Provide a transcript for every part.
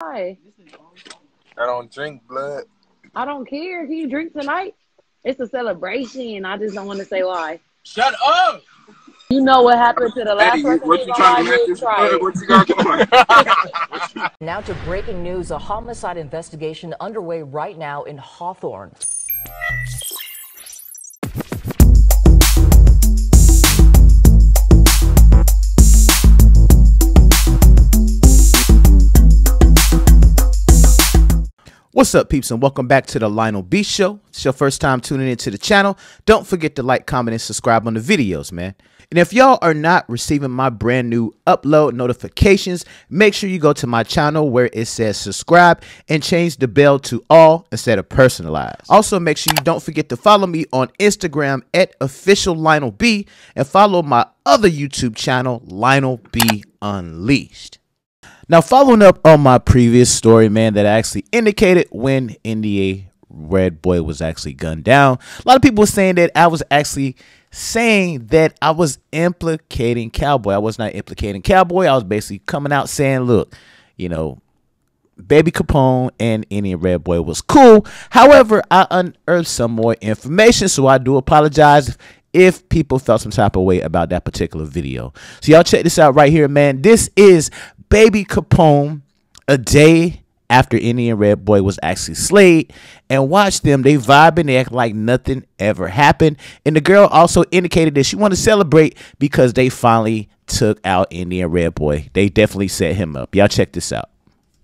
Why? I don't drink blood. I don't care. Can you drink tonight? It's a celebration. I just don't want to say why. Shut up! You know what happened to the last Hey, person what you trying to this try it. What you got going? Now to breaking news a homicide investigation underway right now in Hawthorne. What's up, peeps, and welcome back to the Lionel B Show. It's your first time tuning into the channel. Don't forget to like, comment, and subscribe on the videos, man. And if y'all are not receiving my brand new upload notifications, make sure you go to my channel where it says subscribe and change the bell to all instead of personalized. Also, make sure you don't forget to follow me on Instagram at official Lionel B and follow my other YouTube channel, Lionel B Unleashed. Now, following up on my previous story, man, that actually indicated when Indian Red Boy was actually gunned down, a lot of people were saying that I was actually saying that I was implicating Cowboy. I was not implicating Cowboy. I was basically coming out saying, look, you know, Baby Kapone and Indian Red Boy was cool. However, I unearthed some more information, so I do apologize if people felt some type of way about that particular video. So y'all check this out right here, man. This is Baby Kapone a day after Indian Red Boy was actually slayed. And watch them, they vibing, they act like nothing ever happened. And the girl also indicated that she wanted to celebrate because they finally took out Indian Red Boy. They definitely set him up. Y'all check this out.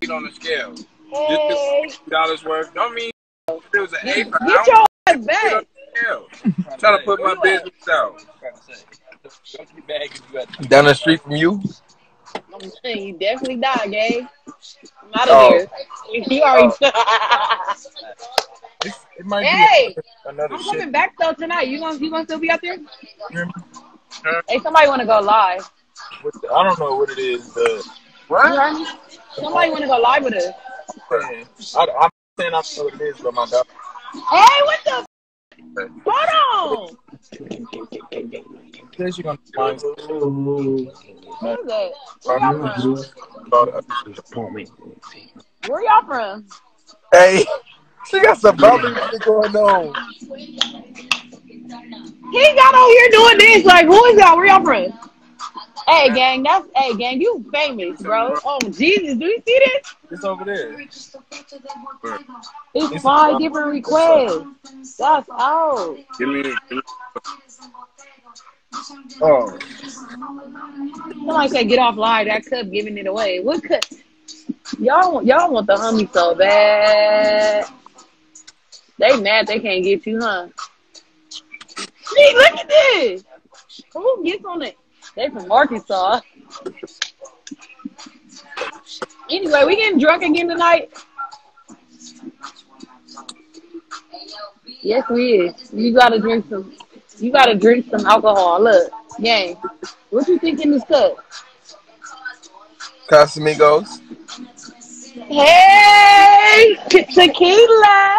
Eat on the scale. Just Hey, dollars worth. Don't mean it was an eight per get your ass Put back. the scale. Trying to put my business out. Go to the bag if you got Down the street from you. I'm saying you definitely died, gang. I'm out of Oh. here. You already. Oh. It might hey, be another I'm shit. coming back though tonight. You gonna you gonna still be out there? Hear? Hey, somebody want to go live? What the- I don't know what it is. The, You what? heard? Somebody want to go live with us? I, I'm saying I don't know what it is, but my dog. Hey, what the? Hold on. Says you're gonna find Who is that? Where y'all from? Where y'all from? Hey, she got some bubbly shit going on. He got on here doing this. Like, who is y'all? Where y'all from? Hey, gang, that's hey, gang, you famous, bro. Oh, Jesus, do you see this? It's over there. It's five different requests. That's out. Give me. Give me. Oh, Somebody said get off live. That cup giving it away. What cup? Y'all, y'all want the homie so bad. They mad they can't get you, huh? Look at this. Who gets on it? They from Arkansas. Anyway, we getting drunk again tonight. Yes, we is. You gotta drink some. You gotta drink some alcohol. Look, gang. What you think in this cup? Casamigos. Hey, tequila.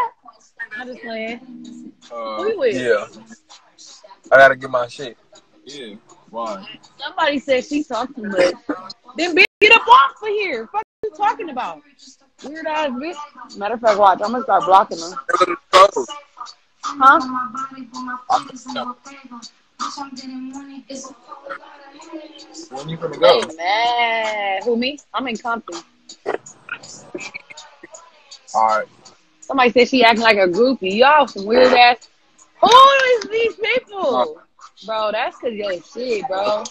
I'm just playing. Uh, Who you with? Yeah. I gotta get my shit. Yeah. Why? Somebody said she talked too much. Then bitch, get up off of here. What Fuck you talking about? Weird ass bitch. Matter of fact, watch. I'm gonna start blocking them. Huh? When you gonna go? Hey man, who me? I'm in Compton. All right. Somebody said she acting like a groupie. Y'all some weird ass. Who is these people? Bro, that's cause your shit, bro.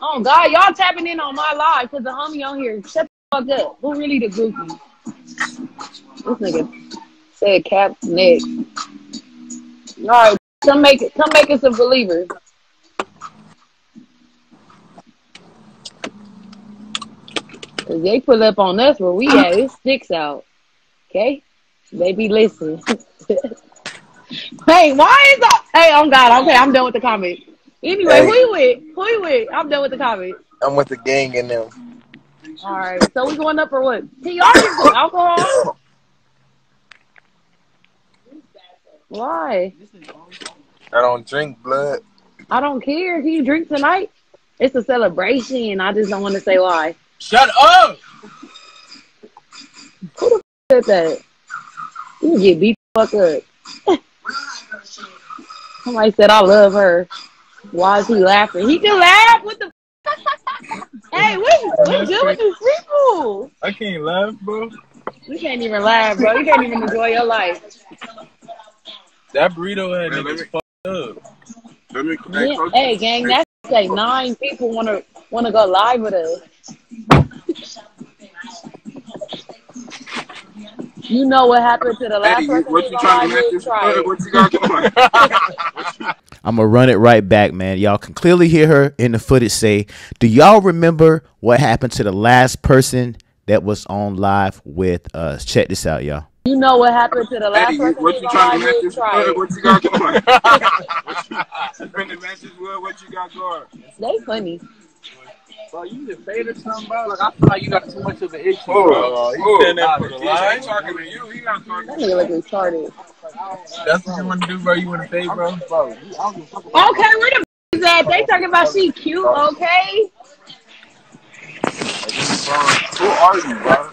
Oh God, y'all tapping in on my live cause the homie on here. Shut the fuck up. Who really the groupie? This nigga said cap next. All right, come make it. Come make us a believer. Cause they pull up on us where we at. It sticks out. Okay, baby, listen. hey, why is that? Hey, oh God. Okay, I'm done with the comment. Anyway, Hey. who you with? Who you with? I'm done with the comment. I'm with the gang and them. All right, so we going up for what? Can y'all get some alcohol? Why? I don't drink blood. I don't care. Can you drink tonight? It's a celebration. I just don't want to say why. Shut up! Who said that. You get beat the fuck up. Somebody said I love her. Why is he laughing? He can laugh. What the? hey, what what's good with these people? I can't laugh, bro. You can't even laugh, bro. You can't even enjoy your life. That burrito head Hey, let nigga's me- fucked up. Let me, hey, Yeah, Coach, hey, gang, that's like nine people wanna wanna go live with us. You know what happened to the last Eddie, person what you trying to live make this Try. What you got going? I'm gonna run it right back, man. Y'all can clearly hear her in the footage say, "Do y'all remember what happened to the last person that was on live with us?" Check this out, y'all. You know what happened to the last Eddie, person what who you go trying to make with? this Try. What you got going? what you, you been to matches with? What you got going? They funny. Bro, you just fade or something, bro? Like, I feel like you got too much of an issue, Oh, bro. he oh, said that for the line? ain't talking to you. He not talking That to nigga you. look retarded. That's what you want to do, bro. You want to fade, bro? Bro, you, I don't give a fuck about Okay, where the is at? They talking about she cute, okay? Who are you, bro?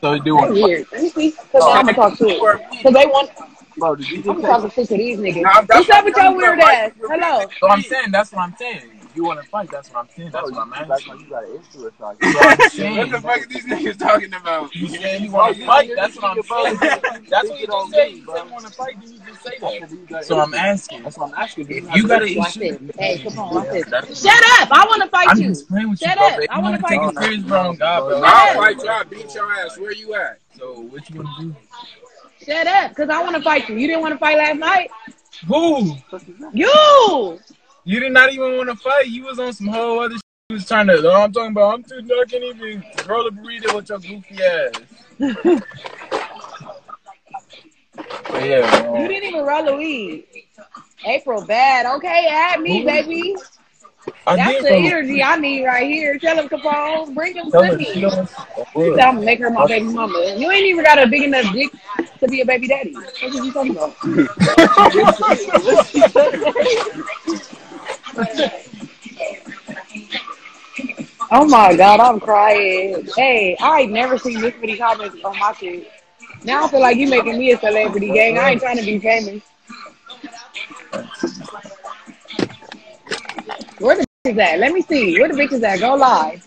So you do want weird. Let me see. Cause oh. I'm gonna talk to it. Cause they want. Bro, did you I'm just gonna say talk shit to these niggas. Nah, What's up with your weird ass? Hello. So I'm saying that's what I'm saying. You want to fight? That's what I'm saying. That's you what I'm asking. like you got an issue or something. What I'm What saying. the fuck are these niggas talking about? You saying you want to fight? That's what I'm saying. That's what you just said. You said you want to fight. Then you just say that. So I'm asking. That's what I'm asking. If you got an issue. Hey, come on, watch this. Shut up! I want to fight you. just playing with you, Shut up. I wanna take fight it you. serious, bro, God, bro. I'll fight you. I'll beat your ass. Where you at? So what you want to do? Shut up, cause I want to fight you. You didn't want to fight last night. Who? You. You did not even want to fight. You was on some whole other. Shit. You was trying to. Oh, I'm talking about. I'm too. I can't even roll a burrito with your goofy ass. But yeah, um, You didn't even roll a weed. April bad. Okay, add me, Who? baby. I That's the roll a- energy I need right here. Tell him Kapone, bring him Tell to me. she don't. You said I'm gonna make her my baby mama. You ain't even got a big enough dick to be a baby daddy. What are you talking about? oh my god, I'm crying. Hey, I ain't never seen this many comments on my shit. Now I feel like you making me a celebrity, gang. I ain't trying to be famous. Where the bitch is at? Let me see. Where the bitch is at? Go live.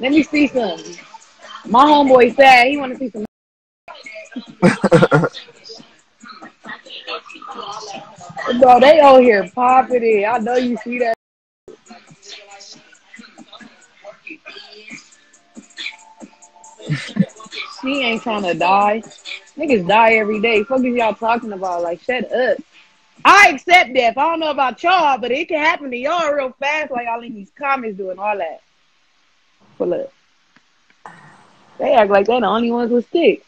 Let me see some. My homeboy said he want to see some. Bro, they out here popping it. I know you see that. She ain't trying to die. Niggas die every day. Fuck is y'all talking about? Like, shut up. I accept death. I don't know about y'all, but it can happen to y'all real fast while y'all in these comments doing all that. But look, they act like they're the only ones with sticks.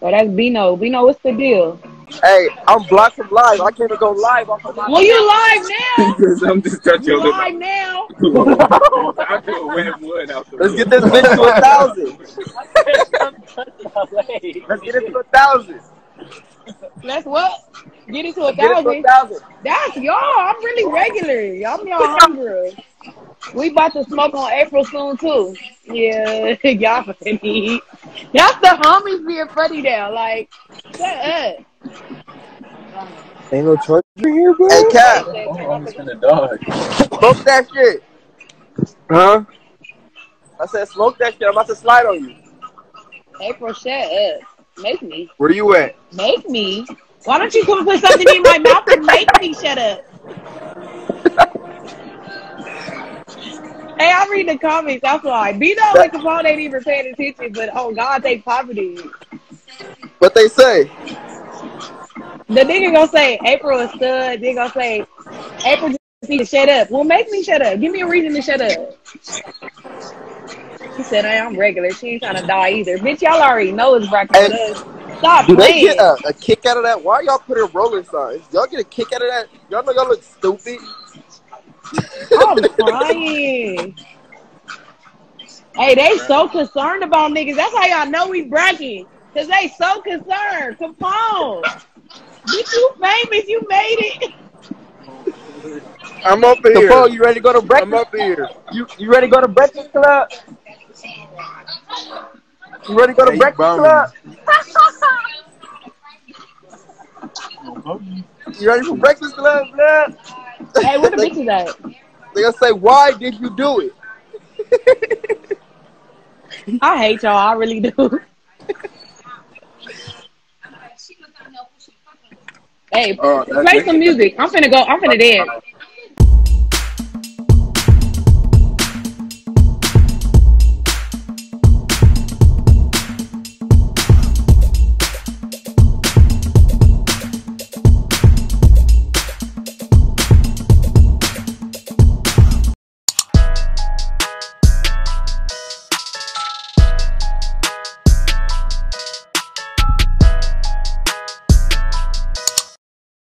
So that's Bino. Bino, what's the deal? Hey, I'm blocked from live. I can't even go live off of my. Well, you live now. I'm just touching You your live now. I feel wet wood out the Let's get this bitch to a thousand. Let's get it to a thousand. Let's what? Get it to a Get it to a thousand. thousand. That's y'all. I'm really regular. I'm y'all hungry. We about to smoke on April soon too. Yeah, y'all funny. Y'all the homies being funny now. Like, shut up. Ain't no choice here, bro. Hey, Cap, I'm almost gonna die. smoke that shit. Huh? I said smoke that shit. I'm about to slide on you. April, shut up. Make me. Where are you at? Make me. Why don't you come and put something in my mouth and make me shut up? Hey, I read the comments. That's why. Bino and Kapone ain't even paying attention, but oh God, they poverty. What they say? The nigga gonna say April is stud. They gonna say April just need to shut up. Well, make me shut up. Give me a reason to shut up. She said, hey, I'm regular. She ain't trying to die either. Bitch, y'all already know it's Hey, us. Stop Do they get a, a kick out of that? Why y'all put in rolling signs? Y'all get a kick out of that? Y'all know y'all look stupid. I'm crying. Hey, they so concerned about niggas. That's how y'all know we bragging. Cause they so concerned. Come on. Bitch, you famous. You made it. I'm up The here. phone, you ready to go to breakfast? I'm breakfast? up here. You you ready to go to breakfast club? You ready to go to Hey, Breakfast. Club? You ready for Breakfast Club, blood? Hey, where the bitches at? They gonna say, why did you do it? I hate y'all. I really do. Hey, oh, that's play some music. I'm finna go. I'm finna dance.